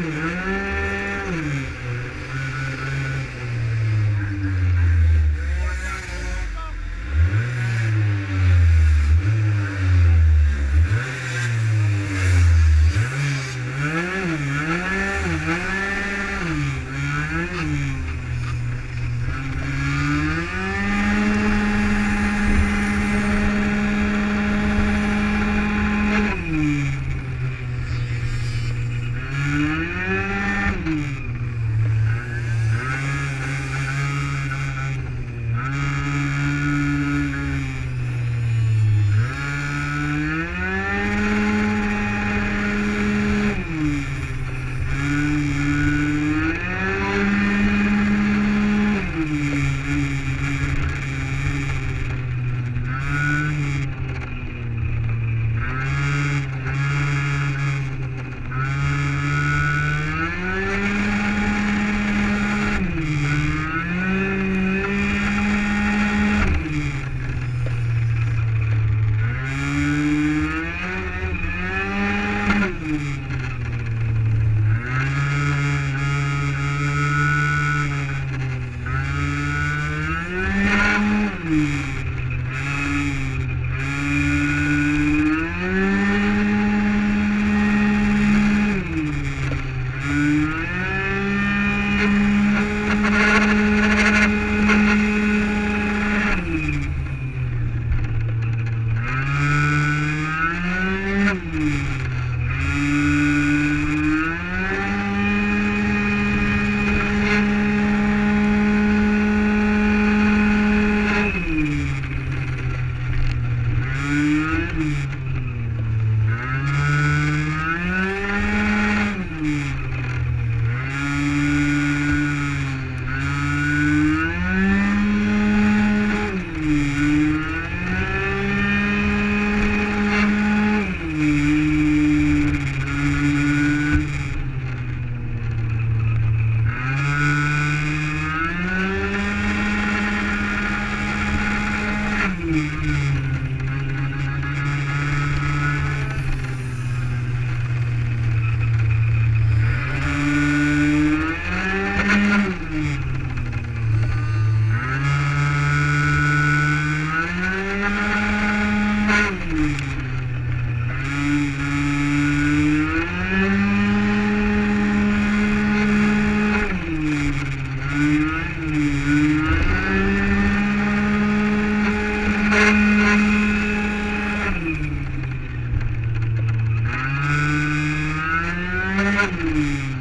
Mm-hmm. Mm-hmm.